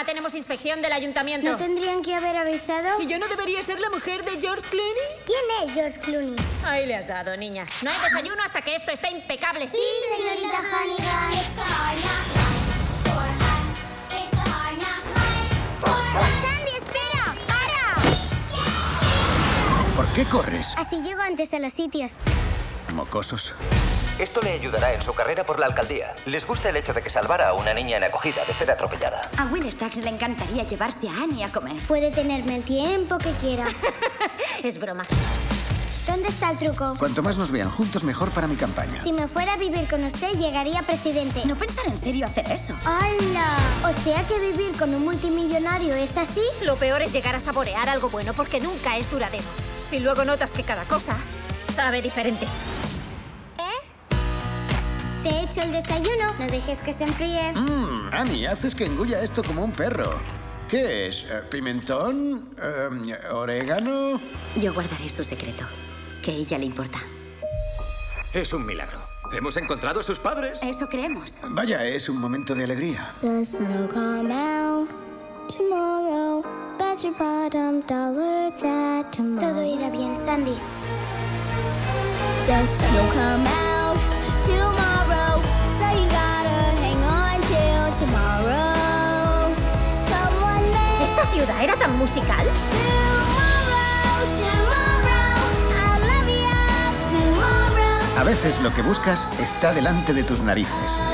Mamá, tenemos inspección del ayuntamiento. ¿No tendrían que haber avisado? ¿Y yo no debería ser la mujer de George Clooney? ¿Quién es George Clooney? Ahí le has dado, niña. No hay desayuno hasta que esto esté impecable. Sí, señorita Hannigan. ¡Sandy, espera! ¡Para! ¿Por qué corres? Así llego antes a los sitios. Mocosos. Esto le ayudará en su carrera por la alcaldía. Les gusta el hecho de que salvara a una niña en acogida de ser atropellada. A Will Stacks le encantaría llevarse a Annie a comer. Puede tenerme el tiempo que quiera. Es broma. ¿Dónde está el truco? Cuanto más nos vean juntos, mejor para mi campaña. Si me fuera a vivir con usted, llegaría presidente. No pensar en serio hacer eso. ¡Hala! O sea que vivir con un multimillonario es así. Lo peor es llegar a saborear algo bueno porque nunca es duradero. Y luego notas que cada cosa sabe diferente. Te he hecho el desayuno. No dejes que se enfríe. Mmm, Annie, haces que engulla esto como un perro. ¿Qué es? Eh, ¿Pimentón? Eh, ¿Orégano? Yo guardaré su secreto. Que a ella le importa. Es un milagro. Hemos encontrado a sus padres. Eso creemos. Vaya, es un momento de alegría. The sun will come out tomorrow. Bet your bottom dollar that tomorrow. Todo irá bien, Sandy. The sun will come out era tan musical? A veces lo que buscas está delante de tus narices.